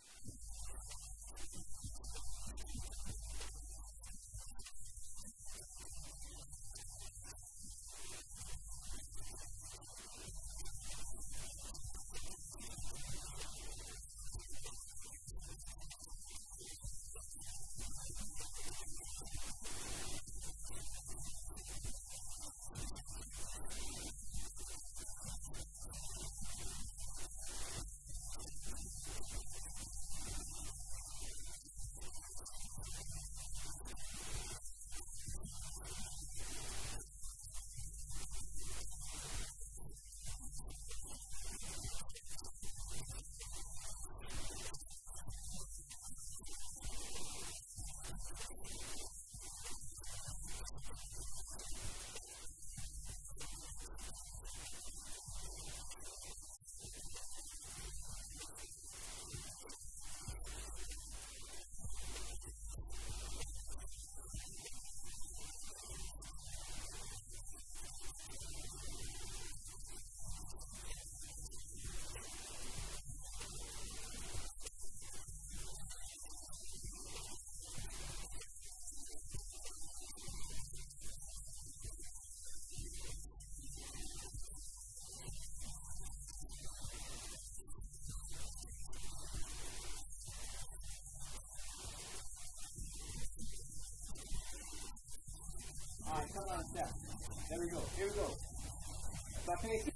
Alright, come on, Seth. There we go. Here we go. Paying